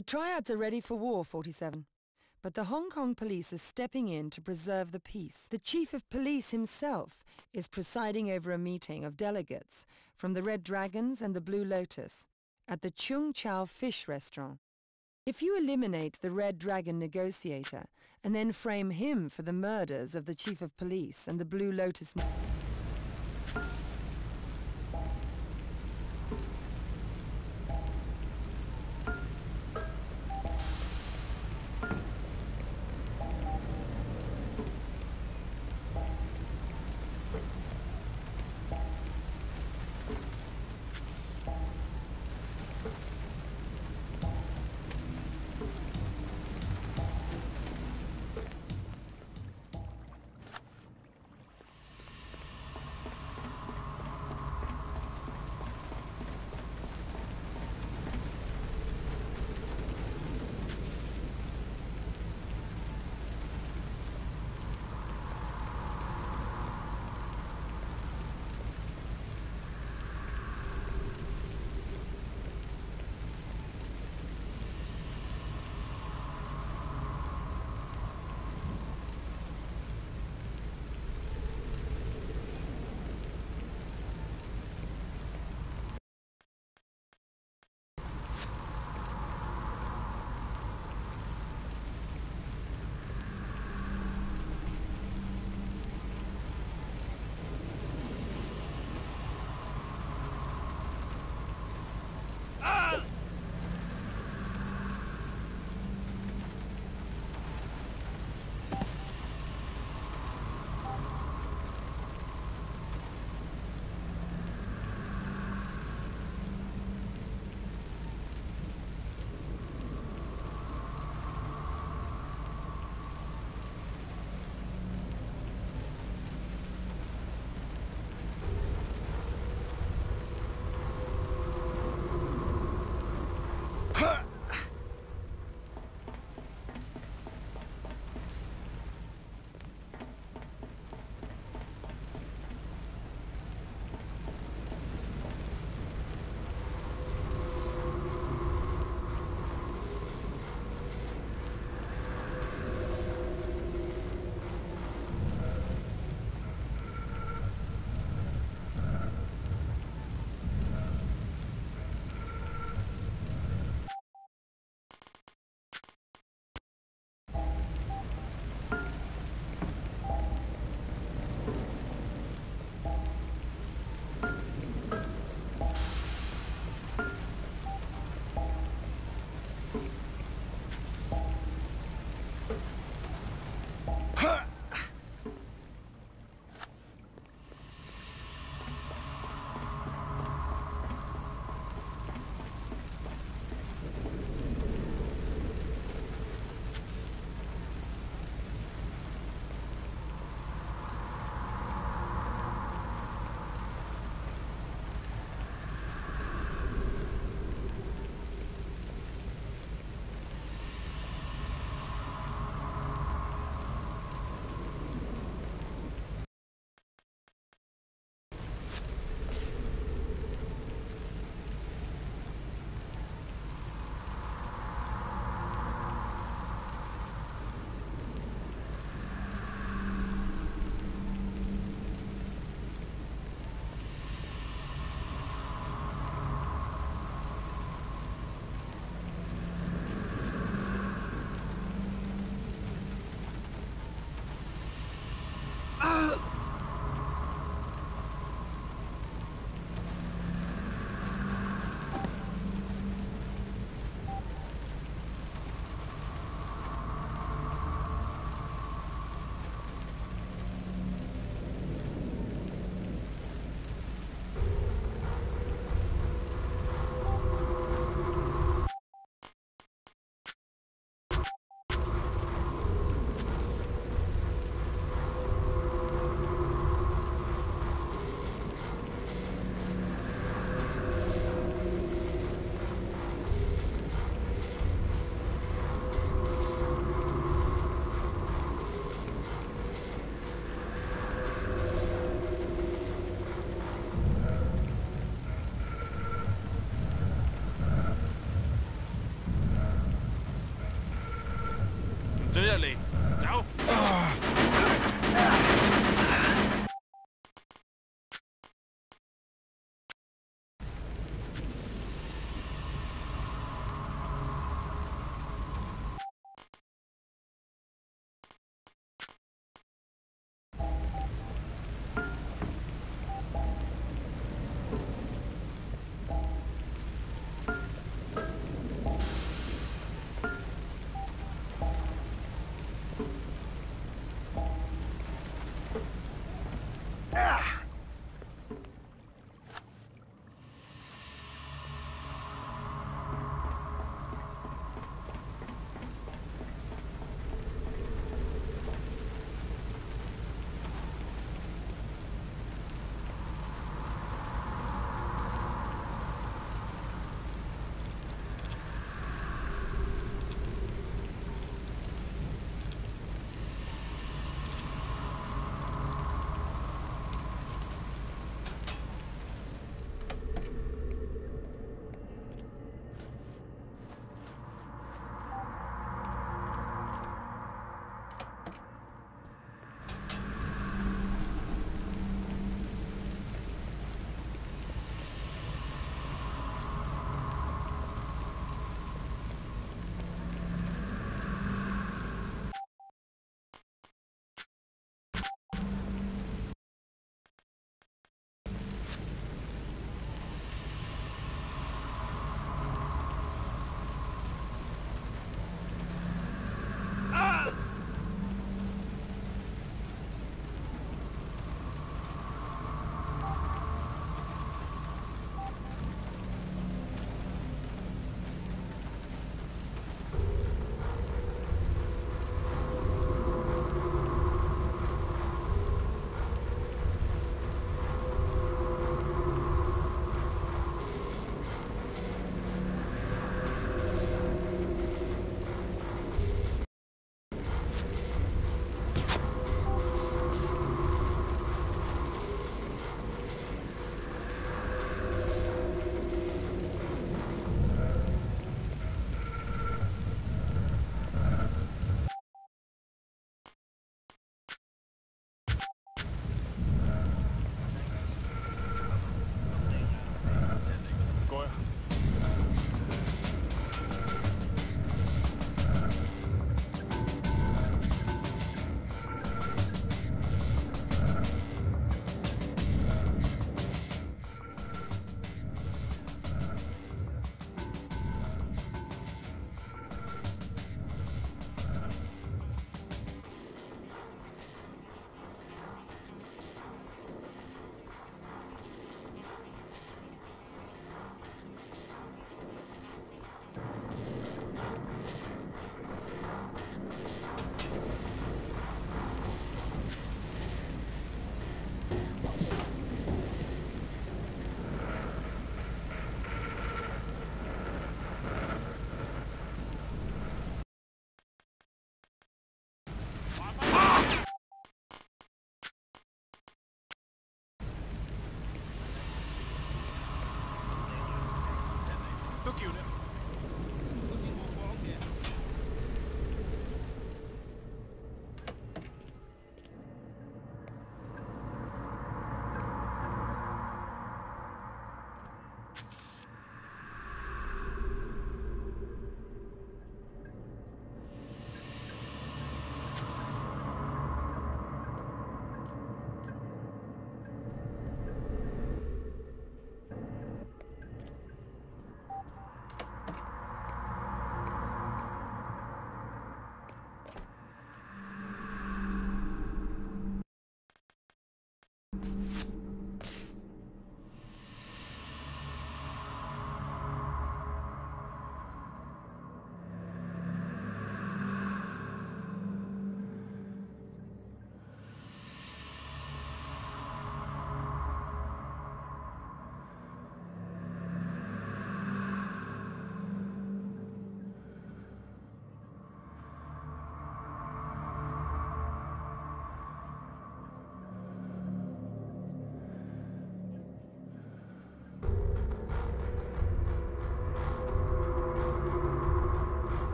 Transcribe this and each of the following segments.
The triads are ready for war, 47. But the Hong Kong police are stepping in to preserve the peace. The chief of police himself is presiding over a meeting of delegates from the Red Dragons and the Blue Lotus at the Cheung Chau Fish Restaurant. If you eliminate the Red Dragon negotiator and then frame him for the murders of the chief of police and the Blue Lotus... 追一嚟，走。啊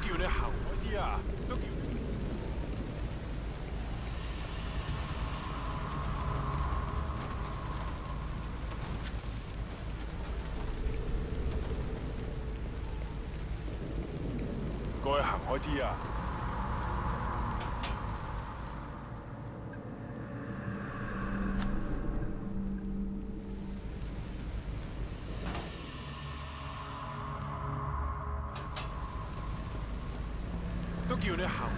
都叫你行开啲啊！都叫 unit house.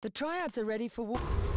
The triads are ready for war.